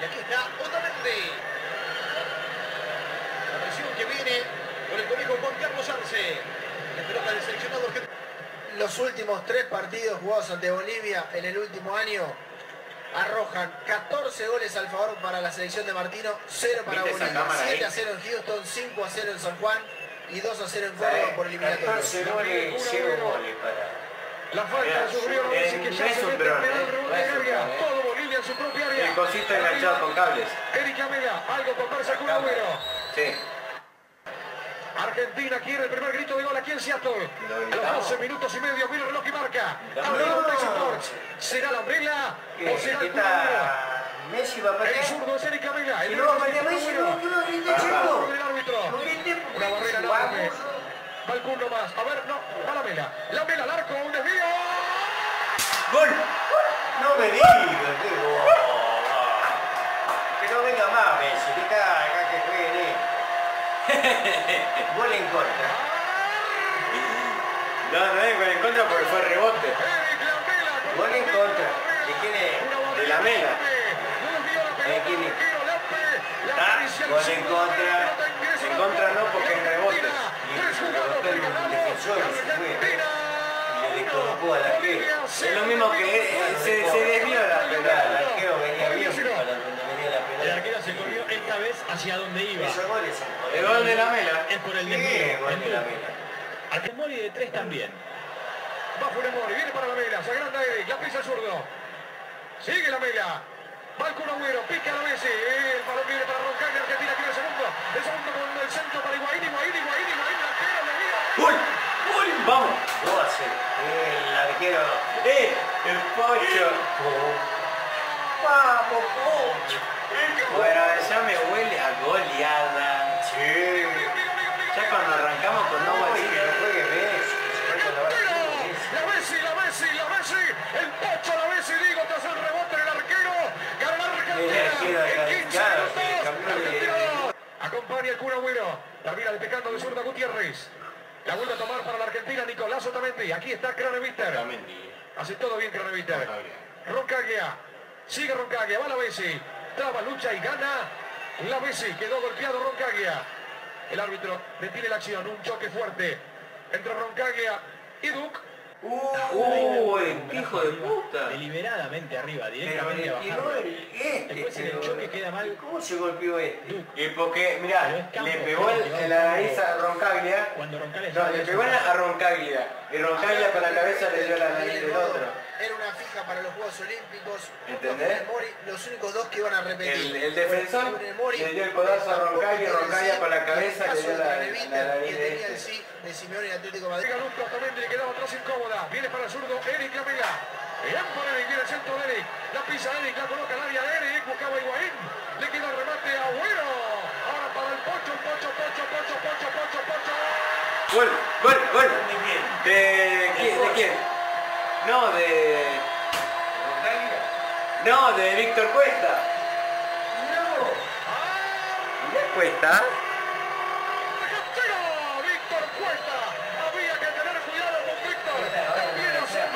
Y aquí está Otamendi. La presión que viene por el conejo Juan Carlos Arce. La pelota del seleccionado argentino. Los últimos tres partidos jugados ante Bolivia en el último año arrojan 14 goles al favor para la selección de Martino, 0 para ¿Viste esa Bolivia, cámara 7 ahí? a 0 en Houston, 5 a 0 en San Juan y 2 a 0 en Córdoba por eliminatoria. 14 goles, 0 goles para... La falta sufrió Messi que eh, ya se mete penal, eh, rebote dron, eh. Todo Bolivia en su propia cosito enganchado con cables. Amela, algo por verse con Agüero. Sí. Argentina quiere el primer grito de gol aquí en Seattle. A los gritamos. 12 minutos y medio, mira el reloj y marca. ¿Será la Umbrella o será el Messi va a El zurdo es Eric Amela. El no Messi, Una barrera enorme. Va el Kun nomás. A ver, no, va la Mela. La Mela al arco, un desvío. ¡Gol! No me digas, Gol en contra. No, no es gol en contra porque fue rebote. Gol en contra. ¿De quién es? De la Mela. la ¿De quién es? La Ah, gol en contra. la En contra no, porque Y es rebote. Y Tres el defensor se fue. Y le descolocó al arquero. Bolivia, Es lo mismo que eh, se, se desvió la pelota. El arquero venía bien Bolivia, para donde venía la El pelota. arquero se corrió esta vez hacia donde iba. El gol de la mela. Es por el Sí, desvío. gol de la mela. Al Mori de tres también. Va Funemori, viene para la Mela, se agranda Eric, la pisa el zurdo. Sigue la Mela. Va el Kun Agüero, pica la Messi. El balón viene para Roncaglia, Argentina quiere el segundo. El segundo con el centro para Higuaín, Higuaín, Higuaín, Higuaín, la arquero, le mira. ¡Gol! ¡Gol! ¡Vamos! 12. El arquero. ¡Eh! El pocho. Vamos, Pocho. Bueno, Argentina. El arquero En 15 claro, minutos. sí, cambió de-. Acompaña el Kun Agüero. Termina despejando de zurda Gutiérrez. La vuelve a tomar para la Argentina Nicolás Otamendi. Aquí está Craneviter. Hace todo bien Craneviter. Roncaglia. Sigue Roncaglia. Va la Messi. Traba, lucha y gana. La Messi. Quedó golpeado Roncaglia. El árbitro detiene la acción. Un choque fuerte entre Roncaglia y Duke. ¡Uh! Hijo de puta! Deliberadamente arriba, directamente le a tiró bajarlo. el este. Después en el pero- choque queda mal. ¿Cómo se golpeó este? Y porque, mirá, le pegó en, la nariz a Roncaglia. Cuando Roncaglia No, le pegó a Roncaglia. Y Roncaglia con la cabeza le dio la nariz del otro. Era una fija para los Juegos Olímpicos. ¿Entendés? Mori, los únicos dos que iban a repetir. El, el defensor Mori, le dio el codazo a Roncaglia y Roncaglia con la cabeza le dio la, la este. De Simeone y Atlético de Madrid. Llega Lucas también le quedaba atrás incómoda. Viene para el zurdo Eric Lamela. Bien por Eric, viene el centro de Eric. La pisa Eric, la coloca al área de Eric. Buscaba a Higuaín. Le queda el remate a Agüero. Ahora para el Pocho, Pocho, Pocho, Pocho, Pocho, Pocho, Pocho. Gol, gol, gol. ¿De quién? ¿De quién? ¿De quién? No, de... No, de Víctor Cuesta. ¡Ah! ¿De Cuesta? Cuesta. Había que tener cuidado con Víctor. Viene a ser.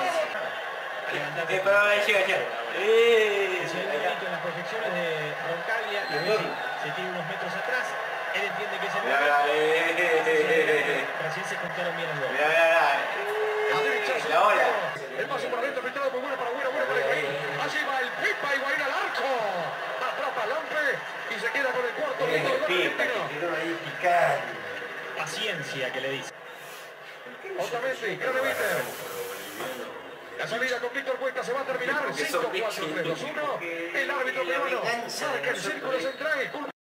Eh, llega, llega. Eh, Se ve clarito en las proyecciones de Roncaglia. La Messi se tira unos metros atrás. Él entiende que es el eh, eh, eh, eh. Recién se juntaron bien. Mirá, mirá, mirá. A derecha, La ola. El pase por adentro, filtrado muy bueno para Agüero, bueno para Higuaín. Allí va el Pipa Higuaín al arco. Atrapa Lampe y se queda con el cuarto El gol pipa que argentino. quedó ahí picando. Paciencia que le dice. Otamendi, Craneviter. La salida con Víctor Cuesta se va a terminar. Porque 5, son 4, 3, 2, 1. El árbitro peruano marca el círculo central.